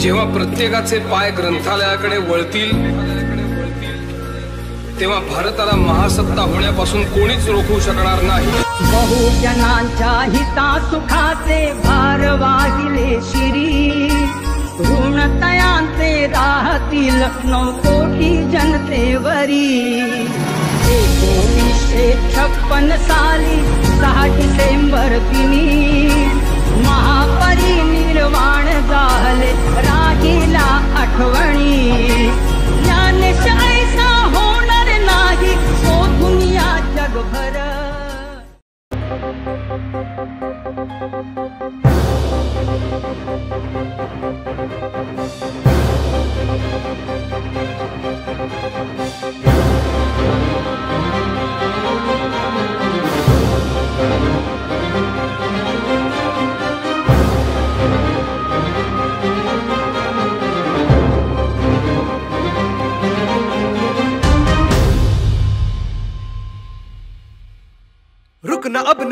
जेव्हा प्रत्येकाचे पाय ग्रंथालयाकडे वळतील तेव्हा भारताला महासत्ता होण्यापासून कोणीच रोखू शकणार नाही. बहुजनांच्या हिता सुखाचे भार वाहिले शिरी. ऋणतयांचे राहतील नऊ कोटी जनतेवरी. एकोणीसशे छप्पन साली दिनी महापरिनिर्वाण झाले राहिला आठवणी। ज्ञानेश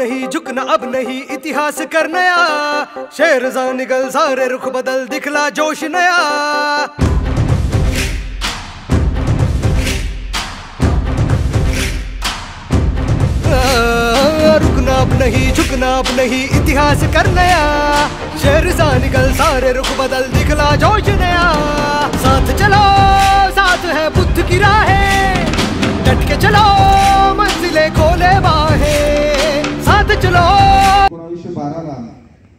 नहीं, झुकना अब नहीं, इतिहास कर नया। शेर जा निकल सारे रुख बदल, दिखला जोश नया। रुकना अब नहीं, झुकना अब नहीं, इतिहास कर नया। शेर सा निकल सारे रुख बदल, दिखला जोश नया। साथ चलो, साथ है बुद्ध की राहें। डट के चलो।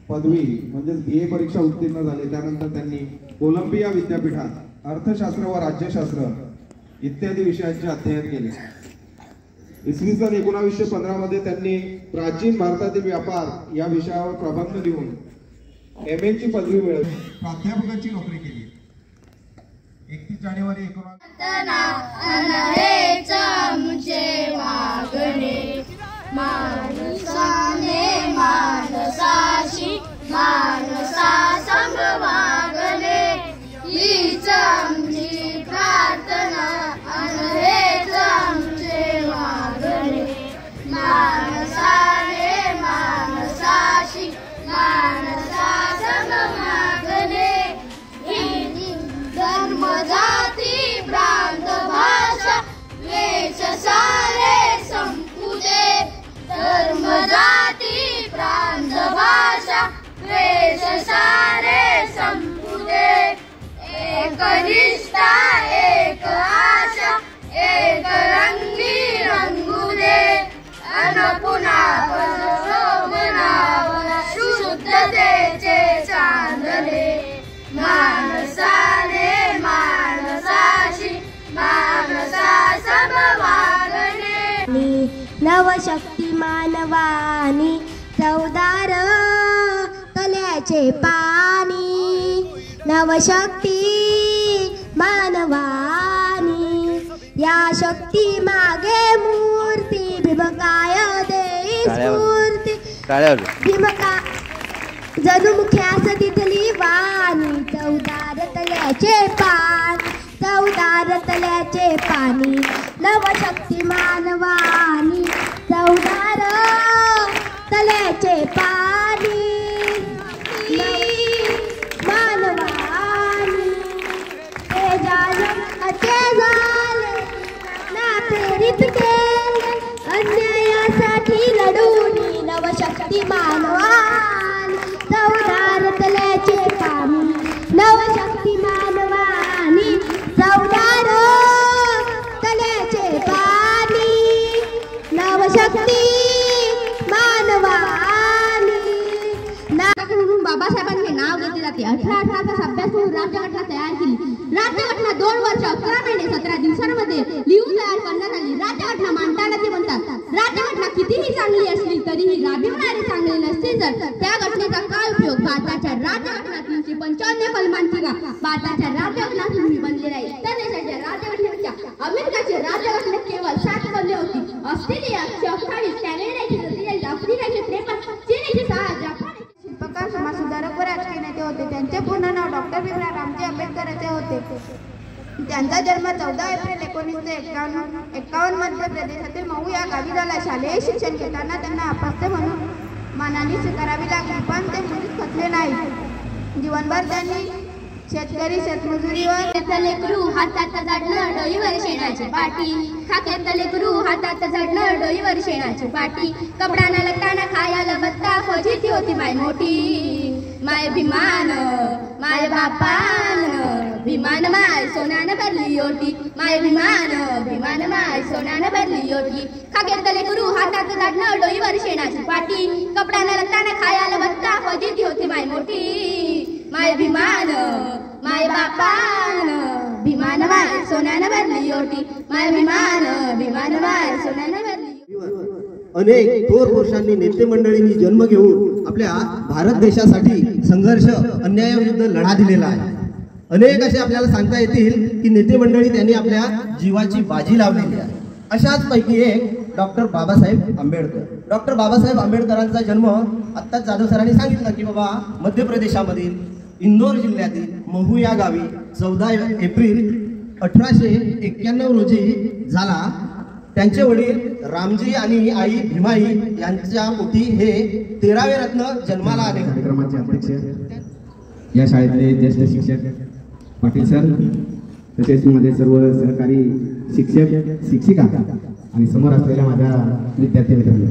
पदवी म्हणजेच बी ए परीक्षा उत्तीर्ण झाले. त्यानंतर त्यांनी कोलंबिया विद्यापीठात अर्थशास्त्र व राज्यशास्त्र इत्यादी विषयांचे अध्ययन केले. इसवी सन एकोणावीसशे पंधरामध्ये त्यांनी प्राचीन भारतातील व्यापार या विषयावर प्रबंध लिहून एम ची पदवी मिळवली. प्राध्यापकाची नोकरी केली. एकतीस जानेवारी एकोणा माणसाने जाभाषा वेशसारे सम्पुरे एकनिष्ठा एक आशा मानवानी चौदार तल्याचे पाणी नवशक्ती मानवानी. या शक्ती मागे मूर्ती भीमकाय देई स्फूर्ती. भीमका जणू मुख्यास तिथली वाणी चौदार तल्याचे पान चौदार तल्याचे पाणी नवशक्ती मानवानी. चौदार तल्याचे पाणी मानवानी. ते अचे झाले ना प्रेरित केले. अन्यायासाठी लढून नवशक्ती मानवा नाव अठरा अठरा तास अभ्यास म्हणून राज्यघटना तयार केली. राज्यघटना दोन वर्ष अकरा महिने सतरा दिवसांमध्ये लिहून तयार करण्यात आली. राज्यघटना मांडताना ते म्हणतात राज्यघटना कितीही चांगली असली तरीही राबविणारे चांगले नसते जर त्या घटनेचा काय उपयोग? भारताच्या राज्यघटना तीनशे पंचावन्न कलमांची का? भारताच्या राज्यघटनातून ही बनलेल्या इतर देशाच्या राज्यघटनेच्या अमेरिकेची राज्यघटना केवळ सात बनले होती. ऑस्ट्रेलिया अठ्ठावीस कॅनडा समाजसुधारक व राजकीय नेते होते. त्यांचे पूर्ण नाव डॉक्टर भीमराव रामजी आंबेडकर होते. त्यांचा जन्म चौदा एप्रिल एकोणीसशे एक्कावन्न एक्कावन्न मध्य प्रदेशातील मऊ या गावी झाला शालेय शिक्षण घेताना त्यांना अपत्य म्हणून मानाने स्वीकारावी लागली. पण जीवनभर त्यांनी शेतकरी शेतमजुरीवर खाकेत लेकरू हातात झाडलं डोईवर शेणाची पाटी. खाकेत लेकरू हातात झाडलं डोईवर शेणाची पाटी. कपडाना लताना खायला बत्ता फौजीची होती माय मोठी. माय भीमान माय बापान भीमान माय सोन्यानं भरली ओटी. माय भीमान भीमान माय सोन्यानं भरली ओटी. खाकेत गुरु हातात झाडलं डोईवर शेणाची पाटी. कपड्यानं रक्तानं खायला बत्ता फौजीची होती माय मोठी. माय भीमान माय बापान भीमान माय सोन्यानं भरली ओटी. माय भीमान भीमान माय सोन्यानं भरली अनेक थोर पुरुषांनी नेते मंडळींनी जन्म घेऊन आपल्या भारत देशासाठी संघर्ष अन्यायाविरुद्ध लढा दिलेला आहे. अनेक असे आपल्याला सांगता येतील की नेते मंडळी त्यांनी आपल्या जीवाची बाजी लावलेली आहे. अशाच पैकी एक डॉक्टर बाबासाहेब आंबेडकर. डॉक्टर बाबासाहेब आंबेडकरांचा जन्म आत्ताच जाधव सरांनी सांगितलं की बाबा मध्य प्रदेशामधील इंदोर जिल्ह्यातील महू या गावी चौदा एप्रिल अठराशे एक्क्याण्णव रोजी झाला. त्यांचे वडील रामजी आणि आई भीमाई यांच्या पोटी हे तेरावे रत्न जन्माला आले. कार्यक्रमाचे अध्यक्ष या शाळेतले ज्येष्ठ शिक्षक पाटील सर तसेच माझे सर्व सहकारी शिक्षक शिक्षिका आणि समोर असलेल्या माझ्या विद्यार्थी मित्रांनो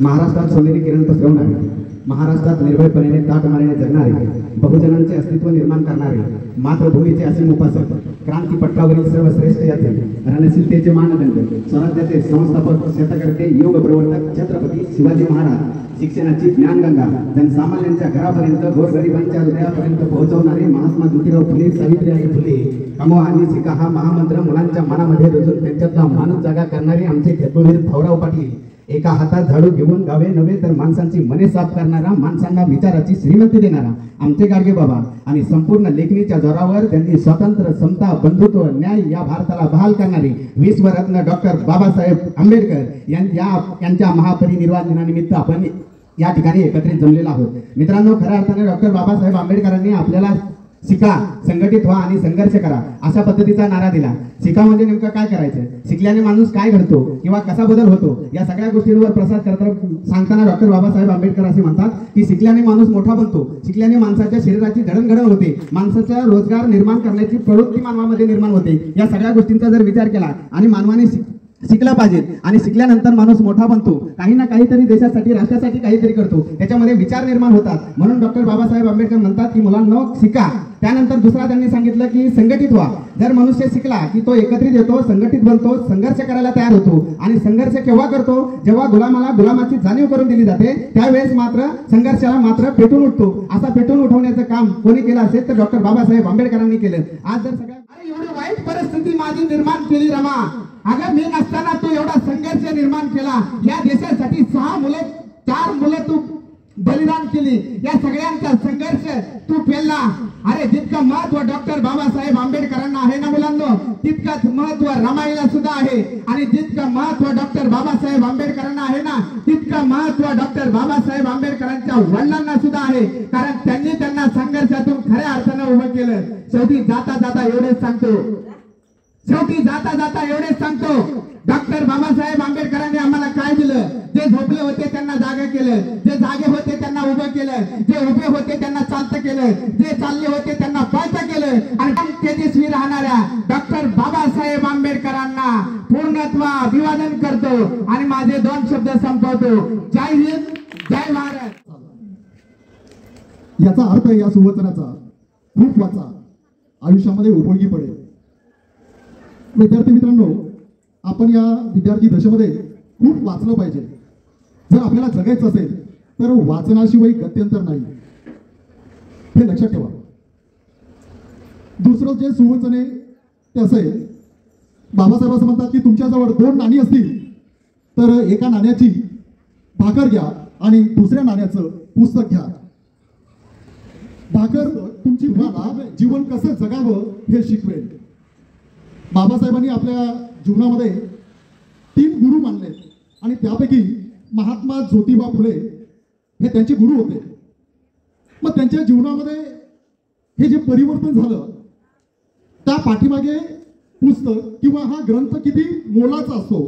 महाराष्ट्रात सोनेरी किरण पसरवणारे महाराष्ट्रात निर्भयपणे ताट जगणारे बहुजनांचे अस्तित्व निर्माण करणारे मातृभूमीचे असीम उपासक क्रांती पट्टावरील सर्वश्रेष्ठ यात्रे रणशीलतेचे मानदंड स्वराज्याचे संस्थापक शतकर्ते योग प्रवर्तक छत्रपती शिवाजी महाराज शिक्षणाची ज्ञानगंगा जनसामान्यांच्या घरापर्यंत गोरगरिबांच्या हृदयापर्यंत पोहोचवणारे महात्मा ज्योतिराव फुले सावित्रीबाई फुले कमो आणि शिका हा महामंत्र मुलांच्या मनामध्ये रुजून त्यांच्यातला माणूस जागा करणारे आमचे जगभीर भाऊराव पाटील एका हातात झाडू घेऊन गावे नव्हे तर माणसांची मने साफ करणारा माणसांना विचाराची श्रीमती देणारा. आमचे गाडगे बाबा आणि संपूर्ण लेखणीच्या जोरावर त्यांनी स्वातंत्र्य समता बंधुत्व न्याय या भारताला बहाल करणारे विश्वरत्न डॉक्टर बाबासाहेब आंबेडकर यां- या यांच्या महापरिनिर्वाण दिनानिमित्त आपण या ठिकाणी एकत्रित जमलेलो आहोत. मित्रांनो खऱ्या अर्थाने डॉक्टर बाबासाहेब आंबेडकरांनी आपल्याला शिका संघटित व्हा आणि संघर्ष करा. अशा पद्धतीचा नारा दिला. शिका म्हणजे नेमकं काय करायचं? शिकल्याने माणूस काय घडतो किंवा कसा बदल होतो? या सगळ्या गोष्टींवर प्रसाद करताना सांगताना डॉक्टर बाबासाहेब आंबेडकर असे म्हणतात की शिकल्याने माणूस मोठा बनतो. शिकल्याने माणसाच्या शरीराची घडणघडण होते. माणसाचा रोजगार निर्माण करण्याची प्रवृत्ती मानवामध्ये निर्माण होते. या सगळ्या गोष्टींचा जर विचार केला आणि मानवाने शिकला पाहिजे. आणि शिकल्यानंतर माणूस मोठा बनतो. काही ना काहीतरी देशासाठी राष्ट्रासाठी काहीतरी करतो. त्याच्यामध्ये विचार निर्माण होतात. म्हणून डॉक्टर बाबासाहेब आंबेडकर म्हणतात की मुलांना शिका. त्यानंतर दुसरा त्यांनी सांगितलं की संघटित व्हा. जर मनुष्य शिकला की तो एकत्रित येतो संघटित बनतो संघर्ष करायला तयार होतो. आणि संघर्ष केव्हा करतो? जेव्हा गुलामाला गुलामाची जाणीव करून दिली जाते त्यावेळेस मात्र संघर्षाला मात्र पेटून उठतो. असा पेटून उठवण्याचं काम कोणी केलं असेल तर डॉक्टर बाबासाहेब आंबेडकरांनी केलं. आज जर सगळ्या अरे एवढी वाईट परिस्थिती माझी निर्माण केली रमा. अगं मी नसताना तू एवढा संघर्ष निर्माण केला. या देशासाठी सहा मुले चार मुलं तू बलिदान केली. या सगळ्यांचा संघर्ष तू पेलला अरे जितकं महत्त्व डॉक्टर बाबासाहेब आंबेडकरांना आहे ना मुलांनो तितकंच महत्त्व रमाईला सुद्धा आहे. आणि जितकं महत्त्व डॉक्टर बाबासाहेब आंबेडकरांना आहे ना तितकं महत्त्व डॉक्टर बाबासाहेब आंबेडकरांच्या वडिलांना सुद्धा आहे. कारण त्यांनी त्यांना संघर्षातून खऱ्या अर्थानं उभं केलं. शेवटी जाता जाता एवढेच सांगतो. शेवटी जाता जाता एवढेच सांगतो. डॉक्टर बाबासाहेब आंबेडकरांनी आम्हाला काय दिलं? जे झोपले होते त्यांना जागे केलं. जे जागे होते त्यांना उभं केलं. जे उभे होते त्यांना चालतं केलं. जे चालले होते त्यांना पळतं केलं. आणि तेजस्वी राहणाऱ्या डॉक्टर बाबासाहेब आंबेडकरांना पूर्णत्व अभिवादन करतो. आणि माझे दोन शब्द संपवतो. जय हिंद जय भारत. याचा अर्थ या सुवचनाचा खूप वाचा. आयुष्यामध्ये उपयोगी पडेल. विद्यार्थी मित्रांनो आपण या विद्यार्थी दशेमध्ये खूप वाचलं पाहिजे. जर आपल्याला जगायचं असेल तर वाचनाशिवाय गत्यंतर नाही. हे लक्षात ठेवा. दुसरं जे सुवचन आहे ते असं आहे बाबासाहेब असं म्हणतात की तुमच्याजवळ दोन नाणी असतील तर एका नाण्याची भाकर घ्या आणि दुसऱ्या नाण्याचं पुस्तक घ्या. भाकर तुमची जीवन कसं जगावं हे शिकवेल. बाबासाहेबांनी आपल्या जीवनामध्ये तीन गुरु मानले आणि त्यापैकी महात्मा ज्योतिबा फुले हे त्यांचे गुरु होते. मग त्यांच्या जीवनामध्ये हे जे परिवर्तन झालं त्या पाठीमागे पुस्तक किंवा हा ग्रंथ किती मोलाचा असतो.